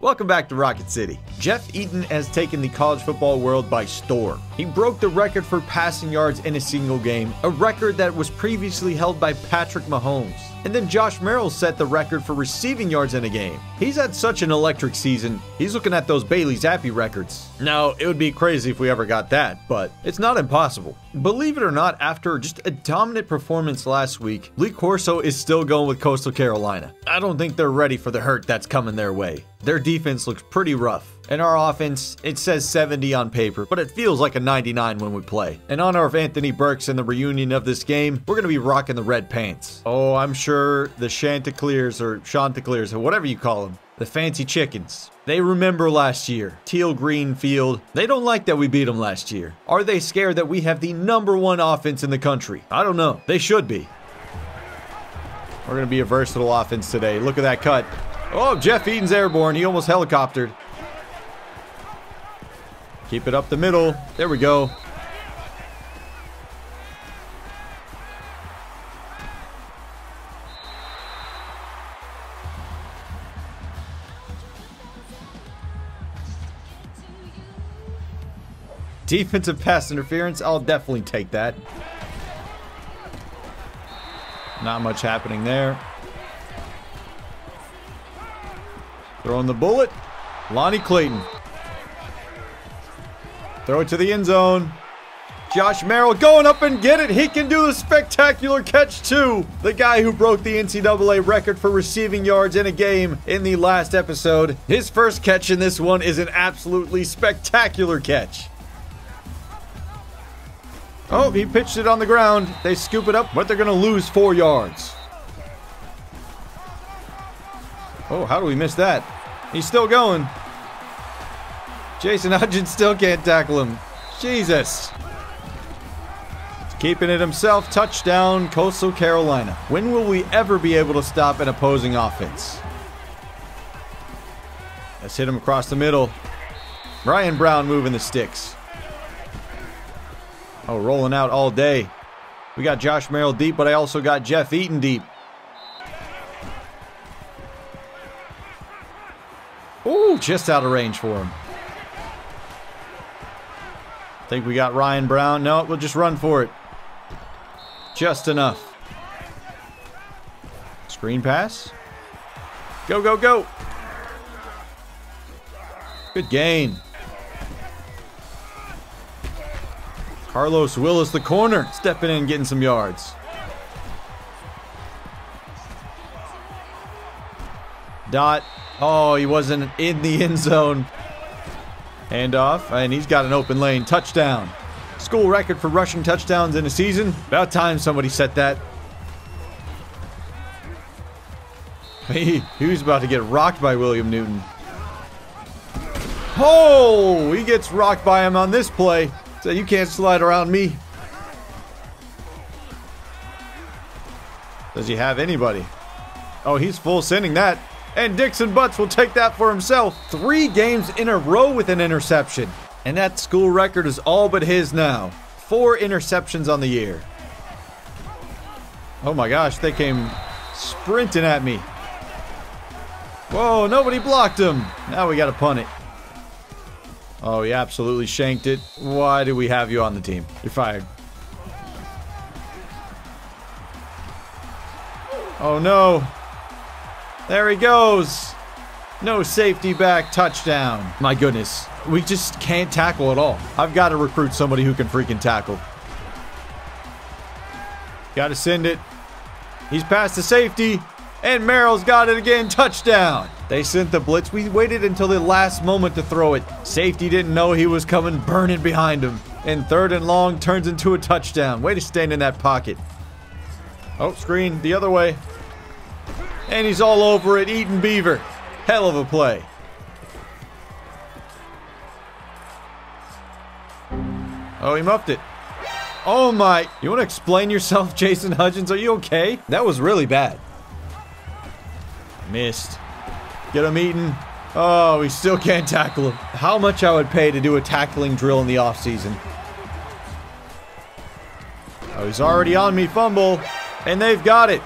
Welcome back to Rocket City. Jeff Eaton has taken the college football world by storm. He broke the record for passing yards in a single game, a record that was previously held by Patrick Mahomes. And then Josh Merrill set the record for receiving yards in a game. He's had such an electric season, he's looking at those Bailey Zappe records. Now, it would be crazy if we ever got that, but it's not impossible. Believe it or not, after just a dominant performance last week, Lee Corso is still going with Coastal Carolina. I don't think they're ready for the hurt that's coming their way. Their defense looks pretty rough. And our offense, it says 70 on paper, but it feels like a 99 when we play. In honor of Anthony Burks and the reunion of this game, we're going to be rocking the red pants. Oh, I'm sure the Chanticleers or Chanticleers or whatever you call them, the fancy chickens. They remember last year. Teal green field. They don't like that we beat them last year. Are they scared that we have the number one offense in the country? I don't know. They should be. We're going to be a versatile offense today. Look at that cut. Oh, Jeff Eaton's airborne. He almost helicoptered. Keep it up the middle. There we go. Defensive pass interference, I'll definitely take that. Not much happening there. Throwing the bullet. Lonnie Clayton. Throw it to the end zone. Josh Merrill going up and get it. He can do the spectacular catch too. The guy who broke the NCAA record for receiving yards in a game in the last episode. His first catch in this one is an absolutely spectacular catch. Oh, he pitched it on the ground. They scoop it up, but they're going to lose four yards. Oh, how do we miss that? He's still going. Jason Hudgens still can't tackle him. Jesus. Keeping it himself. Touchdown, Coastal Carolina. When will we ever be able to stop an opposing offense? Let's hit him across the middle. Ryan Brown moving the sticks. Oh, rolling out all day. We got Josh Merrill deep, but I also got Jeff Eaton deep. Just out of range for him. I think we got Ryan Brown. No, we'll just run for it. Just enough. Screen pass. Go, go, go. Good gain. Carlos Willis, the corner, stepping in, getting some yards. Dot. Oh, he wasn't in the end zone. Handoff, and he's got an open lane. Touchdown. School record for rushing touchdowns in a season. About time somebody set that. He, he was about to get rocked by William Newton. Oh, he gets rocked by him on this play. So you can't slide around me. Does he have anybody? Oh, he's full sending that. And Dixon Butts will take that for himself. Three games in a row with an interception. And that school record is all but his now. Four interceptions on the year. Oh my gosh, they came sprinting at me. Whoa, nobody blocked him. Now we got to punt it. Oh, he absolutely shanked it. Why do we have you on the team? You're fired. Oh no. There he goes. No safety back touchdown. My goodness. We just can't tackle at all. I've got to recruit somebody who can freaking tackle. Got to send it. He's past the safety. And Merrill's got it again. Touchdown. They sent the blitz. We waited until the last moment to throw it. Safety didn't know he was coming burning behind him. And third and long turns into a touchdown. Way to stand in that pocket. Oh, screen the other way. And he's all over it, Eaton Beaver. Hell of a play. Oh, he muffed it. Oh my. You want to explain yourself, Jason Hudgens? Are you okay? That was really bad. Missed. Get him Eaton. Oh, we still can't tackle him. How much I would pay to do a tackling drill in the offseason. Oh, he's already on me. Fumble. And they've got it.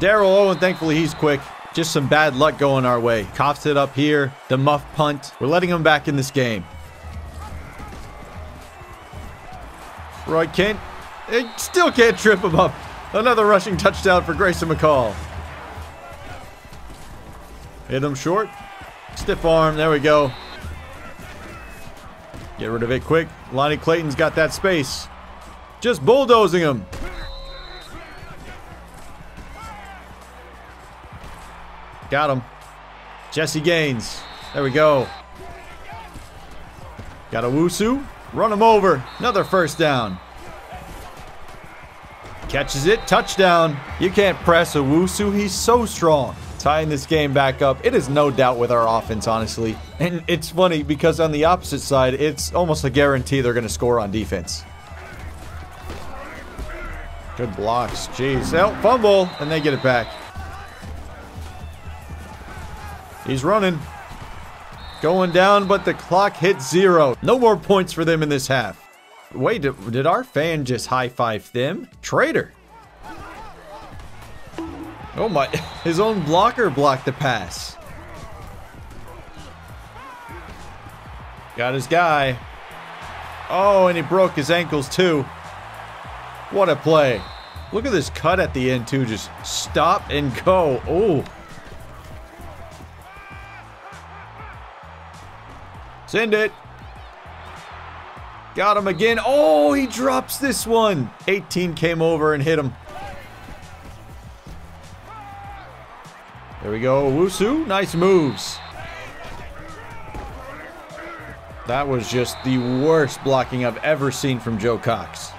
Daryl Owen, thankfully he's quick. Just some bad luck going our way. Coughs it up here. The muff punt. We're letting him back in this game. Roy Kent. It still can't trip him up. Another rushing touchdown for Grayson McCall. Hit him short. Stiff arm. There we go. Get rid of it quick. Lonnie Clayton's got that space. Just bulldozing him. Got him. Jesse Gaines. There we go. Got Owusu. Run him over. Another first down. Catches it. Touchdown. You can't press Owusu. He's so strong. Tying this game back up. It is no doubt with our offense, honestly. And it's funny because on the opposite side, it's almost a guarantee they're going to score on defense. Good blocks. Jeez. Oh, fumble. And they get it back. He's running. Going down, but the clock hits zero. No more points for them in this half. Wait, did, did our fan just high-five them? Traitor. Oh my, his own blocker blocked the pass. Got his guy. Oh, and he broke his ankles too. What a play. Look at this cut at the end too. Just stop and go. Oh. Send it. Got him again. Oh, he drops this one. 18 came over and hit him. There we go. Wusu. Nice moves. That was just the worst blocking I've ever seen from Joe Cox.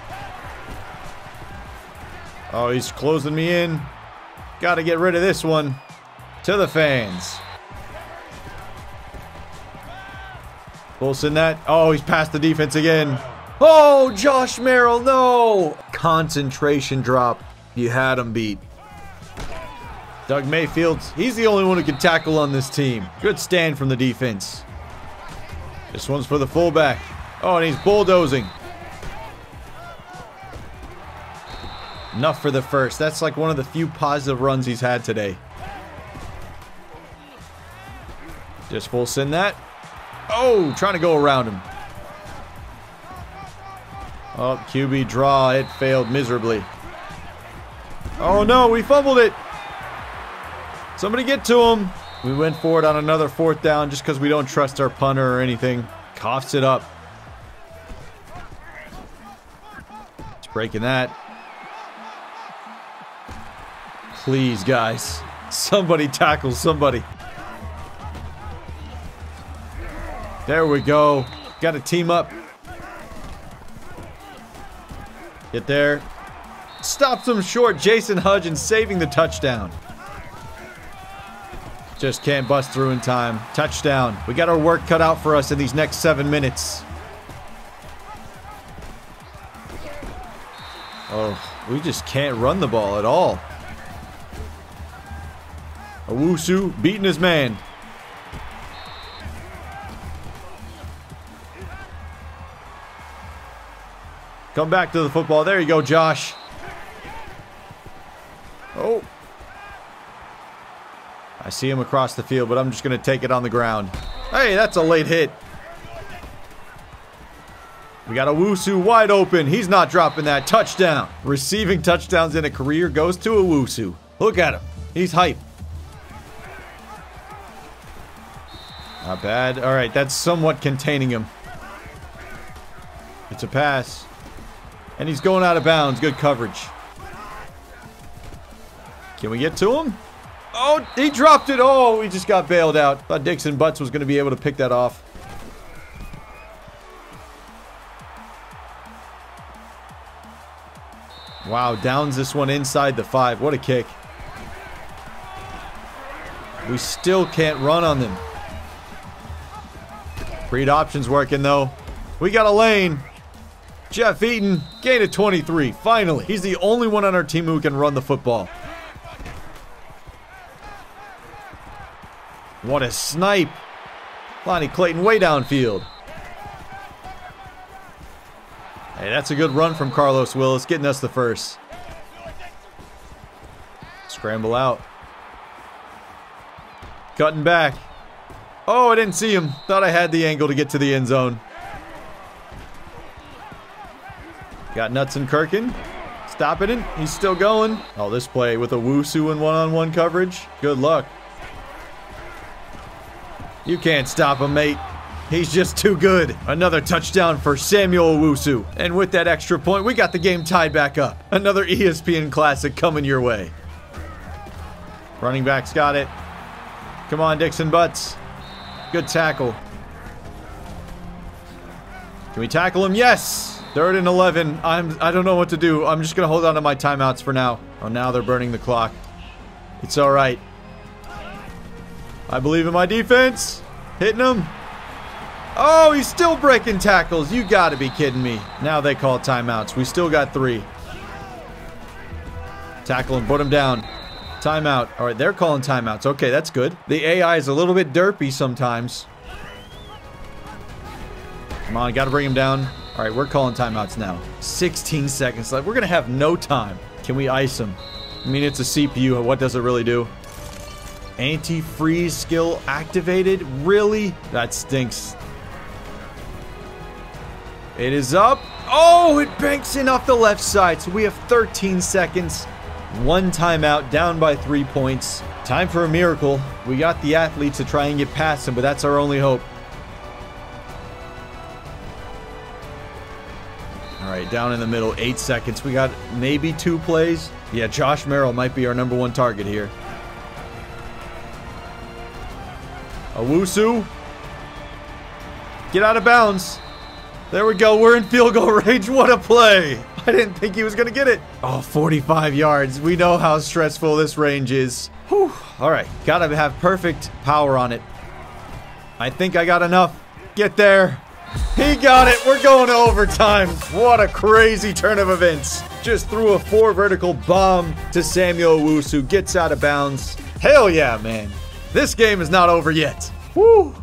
Oh, he's closing me in. Got to get rid of this one. To the fans. Wilson that. Oh, he's past the defense again. Oh, Josh Merrill, no! Concentration drop. You had him beat. Doug Mayfield, he's the only one who can tackle on this team. Good stand from the defense. This one's for the fullback. Oh, and he's bulldozing. Enough for the first. That's like one of the few positive runs he's had today. Just full send that. Oh, trying to go around him. Oh, QB draw. It failed miserably. Oh no, we fumbled it. Somebody get to him. We went for it on another fourth down just because we don't trust our punter or anything. Coughs it up. It's breaking that. Please, guys. Somebody tackle somebody. There we go. Got to team up. Get there. Stops him short. Jason Hudgens saving the touchdown. Just can't bust through in time. Touchdown. We got our work cut out for us in these next seven minutes. Oh, we just can't run the ball at all. Owusu beating his man. Come back to the football. There you go, Josh. Oh, I see him across the field, but I'm just going to take it on the ground. Hey, that's a late hit. We got Owusu wide open. He's not dropping that. Touchdown. Receiving touchdowns in a career goes to Owusu. Look at him. He's hype. Not bad. All right, that's somewhat containing him. It's a pass. And he's going out of bounds. Good coverage. Can we get to him? Oh, he dropped it. Oh, he just got bailed out. Thought Dixon Butts was going to be able to pick that off. Wow, downs this one inside the five. What a kick. We still can't run on them. Read options working, though. We got a lane. Jeff Eaton, gain of 23. Finally. He's the only one on our team who can run the football. What a snipe. Lonnie Clayton way downfield. Hey, that's a good run from Carlos Willis, getting us the first. Scramble out. Cutting back. Oh, I didn't see him. Thought I had the angle to get to the end zone. Got Nuts and Kirkin. Stopping it. He's still going. Oh, this play with Owusu and one-on-one -on -one coverage. Good luck. You can't stop him, mate. He's just too good. Another touchdown for Samuel Wusu. And with that extra point, we got the game tied back up. Another ESPN Classic coming your way. Running back's got it. Come on, Dixon Butts. Good tackle. Can we tackle him? Yes! Third and 11. I'm, I don't know what to do. I'm just going to hold on to my timeouts for now. Oh, now they're burning the clock. It's all right. I believe in my defense. Hitting him. Oh, he's still breaking tackles. You got to be kidding me. Now they call timeouts. We still got three. Tackle him. Put him down. Timeout. All right, they're calling timeouts. Okay, that's good. The AI is a little bit derpy sometimes. Come on, got to bring him down. All right, we're calling timeouts now. 16 seconds left. We're going to have no time. Can we ice him? I mean, it's a CPU. What does it really do? Anti-freeze skill activated? Really? That stinks. It is up. Oh, it banks in off the left side. So we have 13 seconds. One timeout, down by three points. Time for a miracle. We got the athlete to try and get past him, but that's our only hope. Right, down in the middle, eight seconds. We got maybe two plays. Yeah, Josh Merrill might be our number one target here. Owusu. Get out of bounds. There we go. We're in field goal range. What a play. I didn't think he was going to get it. Oh, 45 yards. We know how stressful this range is. Whew. All right. Got to have perfect power on it. I think I got enough. Get there. He got it. We're going to overtime. What a crazy turn of events. Just threw a four vertical bomb to Samuel Wusu. Gets out of bounds. Hell yeah, man. This game is not over yet. Woo.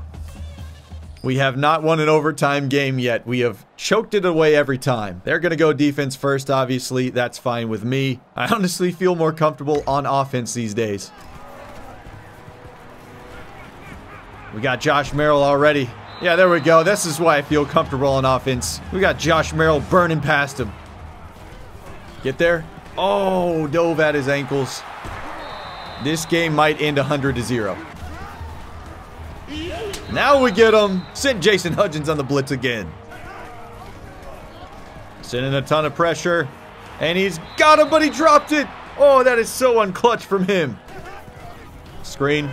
We have not won an overtime game yet. We have choked it away every time. They're going to go defense first, obviously. That's fine with me. I honestly feel more comfortable on offense these days. We got Josh Merrill already. Yeah, there we go. This is why I feel comfortable on offense. We got Josh Merrill burning past him. Get there. Oh, dove at his ankles. This game might end 100 to 0. Now we get him. Send Jason Hudgens on the blitz again. Sending a ton of pressure. And he's got him, but he dropped it. Oh, that is so unclutch from him. Screen.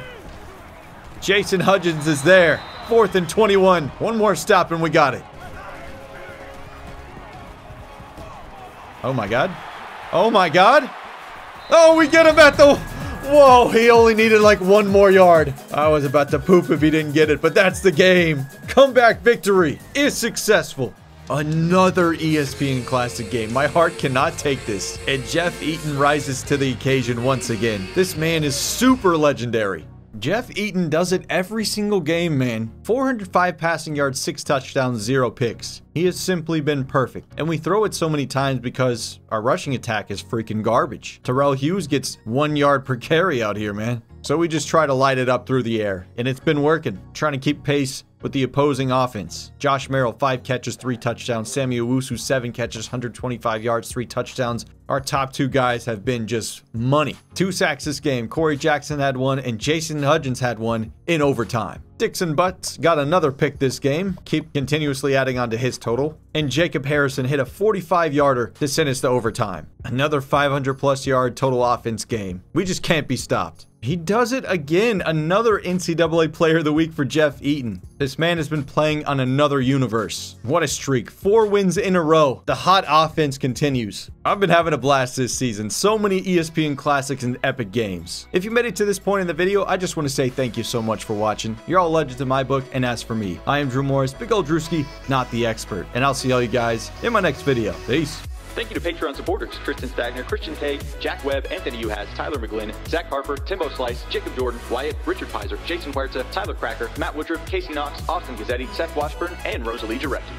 Jason Hudgens is there. Fourth and 21. One more stop and we got it. Oh my god. Oh my god. Oh, we get him at the... Whoa, he only needed like one more yard. I was about to poop if he didn't get it, but that's the game. Comeback victory is successful. Another ESPN Classic game. My heart cannot take this. And Jeff Eaton rises to the occasion once again. This man is super legendary. Jeff Eaton does it every single game, man. 405 passing yards, 6 touchdowns, 0 picks. He has simply been perfect. And we throw it so many times because our rushing attack is freaking garbage. Terrell Hughes gets 1 yard per carry out here, man. So we just try to light it up through the air. And it's been working. Trying to keep pace with the opposing offense. Josh Merrill, 5 catches, 3 touchdowns. Samuel Wusu, 7 catches, 125 yards, 3 touchdowns. Our top two guys have been just money. Two sacks this game. Corey Jackson had one, and Jason Hudgens had one in overtime. Dixon Butts got another pick this game, keep continuously adding on to his total. And Jacob Harrison hit a 45 yarder to send us to overtime. Another 500 plus yard total offense game. We just can't be stopped. He does it again. Another NCAA Player of the Week for Jeff Eaton. This man has been playing on another universe. What a streak. Four wins in a row. The hot offense continues. I've been having a blast this season. So many ESPN classics and epic games. If you made it to this point in the video, I just want to say thank you so much for watching. You're all legends in my book, and as for me, I am Drew Morris, Big Old Drewski, not the expert. And I'll see all you guys in my next video. Peace. Thank you to Patreon supporters Tristan Stagner, Christian Haig, Jack Webb, Anthony Uhas, Tyler McGlynn, Zach Harper, Timbo Slice, Jacob Jordan, Wyatt, Richard Pizer, Jason Huerta, Tyler Cracker, Matt Woodruff, Casey Knox, Austin Gazzetti, Seth Washburn, and Rosalie Jarecki.